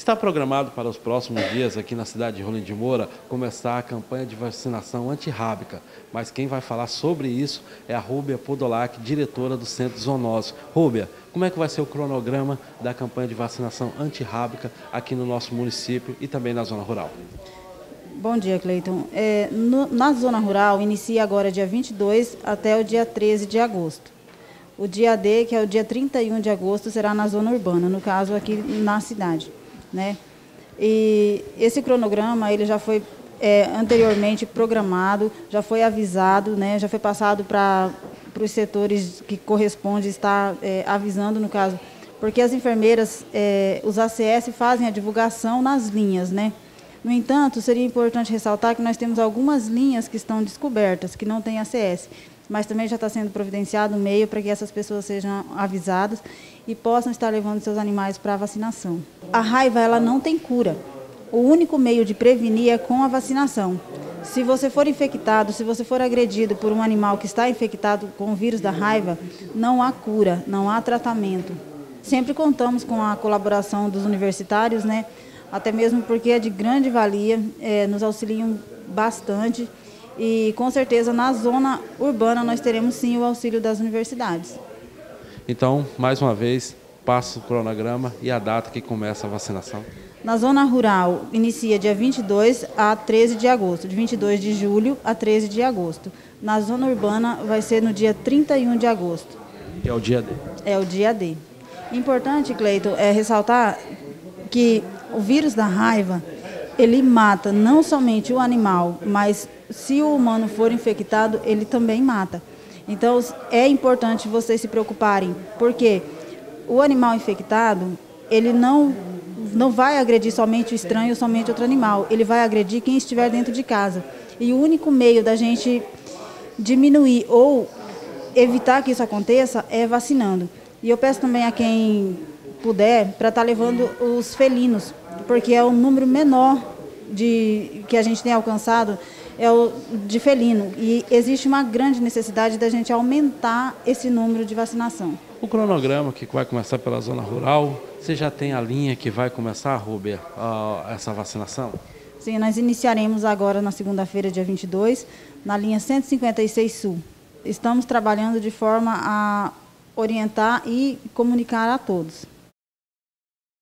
Está programado para os próximos dias aqui na cidade de Rolim de Moura começar a campanha de vacinação antirrábica. Mas quem vai falar sobre isso é a Rúbia Podolac, diretora do Centro Zoonose. Rúbia, como é que vai ser o cronograma da campanha de vacinação antirrábica aqui no nosso município e também na zona rural? Bom dia, Cleiton. É, no, na zona rural, inicia agora dia 22 até o dia 13 de agosto. O dia D, que é o dia 31 de agosto, será na zona urbana, no caso aqui na cidade né? E esse cronograma ele já foi é, anteriormente programado, já foi avisado, né? Já foi passado para para os setores que corresponde estar é, avisando no caso, porque as enfermeiras, é, os ACS fazem a divulgação nas linhas, né? No entanto, seria importante ressaltar que nós temos algumas linhas que estão descobertas, que não têm ACS mas também já está sendo providenciado um meio para que essas pessoas sejam avisadas e possam estar levando seus animais para a vacinação. A raiva ela não tem cura. O único meio de prevenir é com a vacinação. Se você for infectado, se você for agredido por um animal que está infectado com o vírus da raiva, não há cura, não há tratamento. Sempre contamos com a colaboração dos universitários, né? até mesmo porque é de grande valia, é, nos auxiliam bastante e com certeza na zona urbana nós teremos sim o auxílio das universidades. Então, mais uma vez, passa o cronograma e a data que começa a vacinação. Na zona rural, inicia dia 22 a 13 de agosto, de 22 de julho a 13 de agosto. Na zona urbana, vai ser no dia 31 de agosto. Que é o dia D. É o dia D. Importante, Cleiton, é ressaltar que o vírus da raiva, ele mata não somente o animal, mas se o humano for infectado, ele também mata. Então, é importante vocês se preocuparem, porque o animal infectado, ele não, não vai agredir somente o estranho somente outro animal, ele vai agredir quem estiver dentro de casa. E o único meio da gente diminuir ou evitar que isso aconteça é vacinando. E eu peço também a quem puder para estar tá levando os felinos, porque é o número menor de que a gente tem alcançado é o de felino. E existe uma grande necessidade da gente aumentar esse número de vacinação. O cronograma que vai começar pela zona rural, você já tem a linha que vai começar, Rubia, essa vacinação? Sim, nós iniciaremos agora na segunda-feira, dia 22, na linha 156 Sul. Estamos trabalhando de forma a orientar e comunicar a todos.